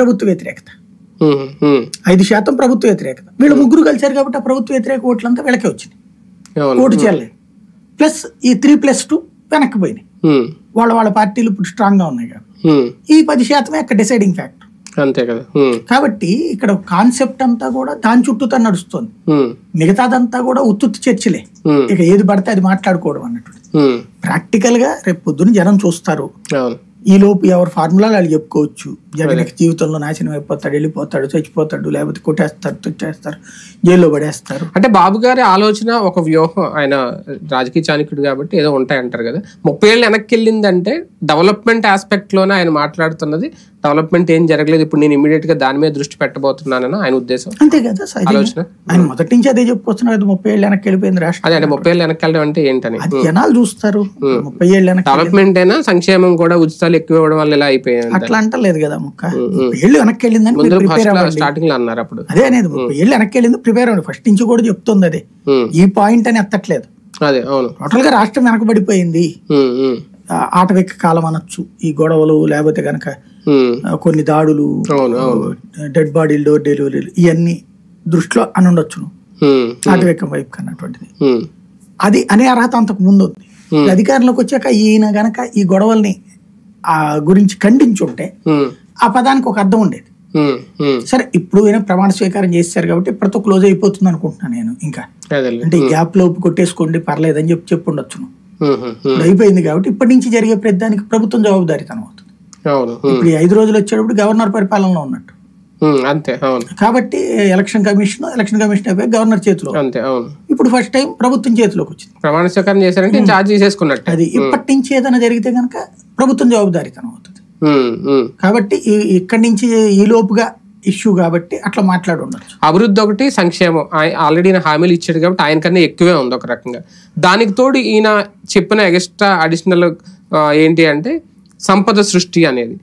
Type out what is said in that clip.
ప్రభుత్వ వ్యతిరేకత. ఐదు శాతం ప్రభుత్వ వ్యతిరేకత. వీళ్ళు ముగ్గురు కలిశారు కాబట్టి ఆ ప్రభుత్వ వ్యతిరేక ఓట్లంతా వీళ్ళకే వచ్చినాయి. అవును. ఓటు చేయలేదు ప్లస్ ఈ త్రీ ప్లస్ టూ వెనక్కి పోయినాయి. వాళ్ళ వాళ్ళ పార్టీలు ఇప్పుడు స్ట్రాంగ్గా ఉన్నాయి కాబట్టి. ఈ పది శాతమే అక్కడ డిసైడింగ్ ఫ్యాక్టర్ అంతే కదా. కాబట్టి ఇక్కడ కాన్సెప్ట్ అంతా కూడా దాని చుట్టూతో నడుస్తుంది. మిగతాదంతా కూడా ఉత్తుత్తి చర్చలే. ఇక ఏది పడితే అది మాట్లాడుకోవడం అన్నట్టు. ప్రాక్టికల్గా రేపు పొద్దున జనం చూస్తారు. అవును ఈ లోపు ఎవరి ఫార్ములా వాళ్ళు చెప్పుకోవచ్చు. జగన్ జీవితంలో నాశనం అయిపోతాడు వెళ్ళిపోతాడు చచ్చిపోతాడు లేకపోతే కొట్టేస్తారు తుచ్చేస్తారు జైల్లో పడేస్తారు. అంటే బాబు గారి ఆలోచన ఒక వ్యూహం. ఆయన రాజకీయ చాణక్యుడు కాబట్టి ఏదో ఉంటాయి అంటారు కదా. ముప్పై ఏళ్ళు వెనక్కి వెళ్ళిందంటే డెవలప్మెంట్ ఆస్పెక్ట్లోనే ఆయన మాట్లాడుతున్నది. డెవలప్మెంట్ ఏం జరగలేదు. ఇప్పుడు నేను ఇమీడియట్గా దాని మీద దృష్టి పెట్టబోతున్నానని ఆయన ఉద్దేశం. అంతే కదా. ఆలోచన? ఆయన మొదటి నుంచి అదే చెప్పుకొస్తున్నారు ముప్పై ఏళ్ళు వెనక్కి వెళ్ళిపోయింది రాష్ట్రం. అదే ముప్పై ఏళ్ళు వెనక్కి వెళ్ళడం అంటే ఏంటని? జనాలు చూస్తారు. ముప్పై ఏళ్ళు వెనక్కి డెవలప్మెంట్ అయినా సంక్షేమం కూడా ఉచితాలు ఎక్కువ ఇవ్వడం వల్ల ఇలా అయిపోయాయి అట్లా అంటలేదు కదా ముక్క. ఏళ్ళు వెనక్కి వెళ్ళిందని స్టార్టింగ్లో అన్నారు అప్పుడు. అదే అనేది ముప్పై ఏళ్ళు వెనక్కి వెళ్ళింది ప్రిపేర్ అవ్వండి. ఫస్ట్ నుంచి కూడా చెప్తుంది అదే. ఈ పాయింట్ అని ఎత్తట్లేదు. అదే అవును. టోటల్గా రాష్ట్రం వెనకబడిపోయింది. ఆటవిక కాలం అనొచ్చు. ఈ గొడవలు లేకపోతే కనుక కొన్ని దాడులు డెడ్ బాడీలు డోర్ డెలివరీలు ఇవన్నీ దృష్టిలో అని ఉండొచ్చును ఉమ్, ఆటవికం వైపు కన్నటువంటిది. అది అనే అర్హత అంతకు ముందు ఉంది అధికారంలోకి వచ్చాక ఈయన గనక ఈ గొడవల్ని ఆ గురించి ఖండించుంటే ఆ పదానికి ఒక అర్థం ఉండేది. సరే ఇప్పుడు ఈయన ప్రమాణ స్వీకారం చేశారు కాబట్టి ఇప్పటితో క్లోజ్ అయిపోతుంది అనుకుంటున్నాను నేను ఇంకా. అంటే ఈ గ్యాప్ లోపు కొట్టేసుకోండి పర్లేదని చెప్పి చెప్పి ఉండొచ్చును అయిపోయింది కాబట్టి ఇప్పటి నుంచి జరిగే ప్రతి దానికి ప్రభుత్వం జవాబుదారీతనం అవుతుంది. ఇప్పుడు ఐదు రోజులు వచ్చేటప్పుడు గవర్నర్ పరిపాలనలో ఉన్నట్టు. అంతే అవును. కాబట్టి ఎలక్షన్ కమిషన్ ఎలక్షన్ కమిషన్ అయిపోయి గవర్నర్ చేతిలో అంతే అవును. ఇప్పుడు ఫస్ట్ టైం ప్రభుత్వం చేతిలోకి వచ్చింది. ప్రమాణ స్వీకారం చేశారంటే ఛార్జ్ చేసేసుకున్నట్టు. అది ఇప్పటి నుంచి ఏదైనా జరిగితే కనుక ప్రభుత్వం జవాబుదారీతనం అవుతుంది. కాబట్టి ఇక్కడి నుంచి ఈ లోపుగా ఇష్యూ కాబట్టి అట్లా మాట్లాడి ఉండొచ్చు. అభివృద్ధి ఒకటి సంక్షేమం. ఆల్రెడీ ఈయన హామీలు ఇచ్చాడు కాబట్టి ఆయన కన్నా ఎక్కువే ఉంది ఒక రకంగా. దానికి తోడు ఈయన చెప్పిన ఎక్స్ట్రా అడిషనల్ ఏంటి అంటే సంపద సృష్టి అనేది.